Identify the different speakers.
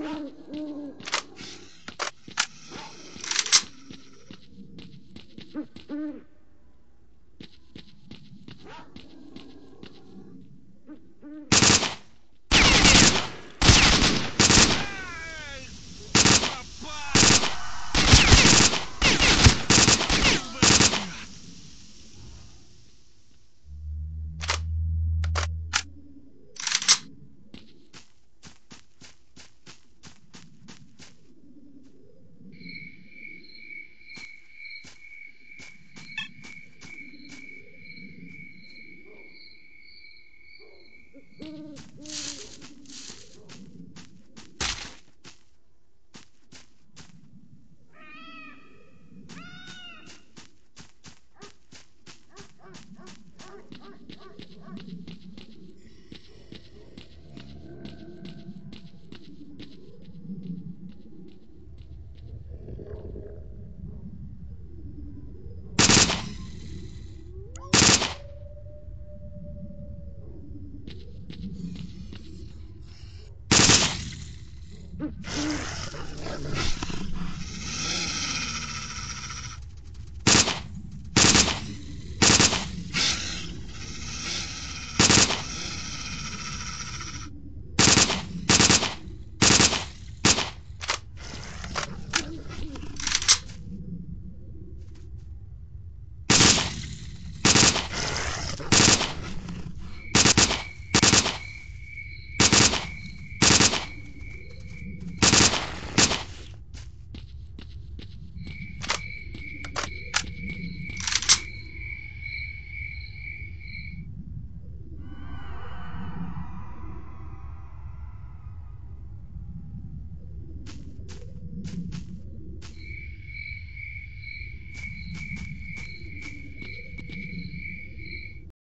Speaker 1: Yeah.